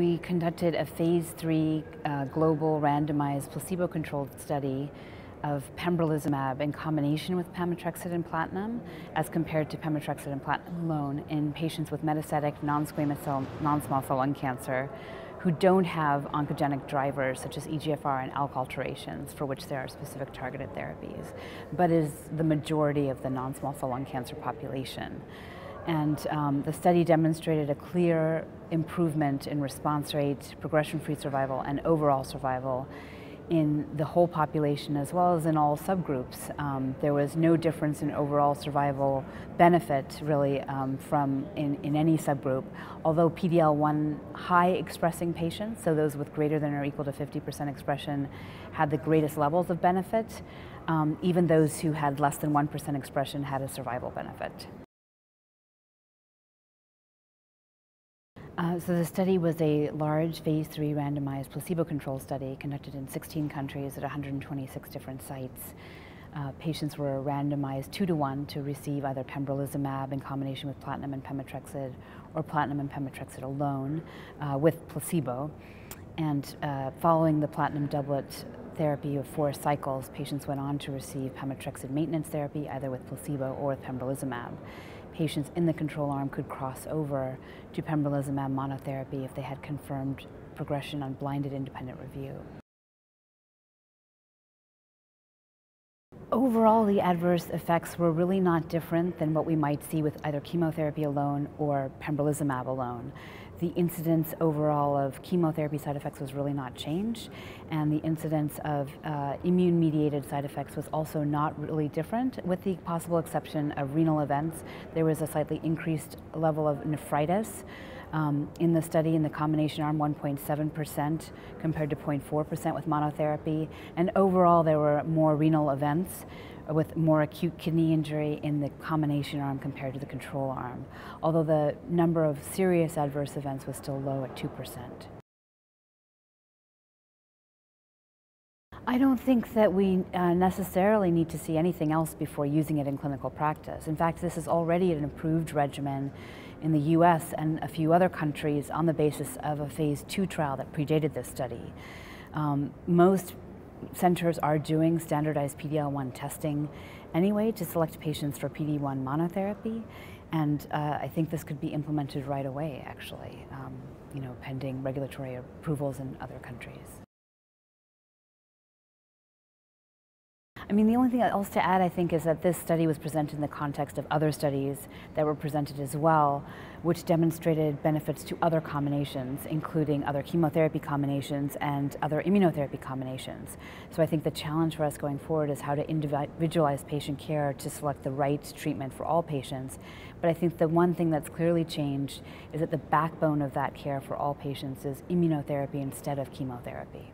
we conducted a phase three uh, global randomized placebo controlled study of pembrolizumab in combination with pemetrexed and platinum as compared to pemetrexed and platinum alone in patients with metastatic non-squamous cell non-small cell lung cancer who don't have oncogenic drivers such as EGFR and ALK alterations for which there are specific targeted therapies, but is the majority of the non-small cell lung cancer population. And um, the study demonstrated a clear improvement in response rate, progression-free survival, and overall survival in the whole population as well as in all subgroups. Um, there was no difference in overall survival benefit really um, from in, in any subgroup, although PD-L1 high expressing patients, so those with greater than or equal to 50% expression, had the greatest levels of benefit. Um, even those who had less than 1% expression had a survival benefit. Uh, so the study was a large phase three randomized placebo-controlled study conducted in 16 countries at 126 different sites. Uh, patients were randomized two to one to receive either pembrolizumab in combination with platinum and pemetrexed or platinum and pemetrexed alone uh, with placebo. And uh, following the platinum doublet therapy of four cycles, patients went on to receive pemetrexed maintenance therapy either with placebo or with pembrolizumab patients in the control arm could cross over to pembrolizumab monotherapy if they had confirmed progression on blinded independent review. Overall, the adverse effects were really not different than what we might see with either chemotherapy alone or pembrolizumab alone. The incidence overall of chemotherapy side effects was really not changed, and the incidence of uh, immune-mediated side effects was also not really different, with the possible exception of renal events. There was a slightly increased level of nephritis, um, in the study, in the combination arm, 1.7% compared to 0.4% with monotherapy. And overall, there were more renal events with more acute kidney injury in the combination arm compared to the control arm, although the number of serious adverse events was still low at 2%. I don't think that we uh, necessarily need to see anything else before using it in clinical practice. In fact, this is already an approved regimen in the US and a few other countries on the basis of a phase two trial that predated this study. Um, most centers are doing standardized PD-L1 testing anyway to select patients for PD-1 monotherapy, and uh, I think this could be implemented right away, actually, um, you know, pending regulatory approvals in other countries. I mean, the only thing else to add, I think, is that this study was presented in the context of other studies that were presented as well, which demonstrated benefits to other combinations, including other chemotherapy combinations and other immunotherapy combinations. So I think the challenge for us going forward is how to individualize patient care to select the right treatment for all patients. But I think the one thing that's clearly changed is that the backbone of that care for all patients is immunotherapy instead of chemotherapy.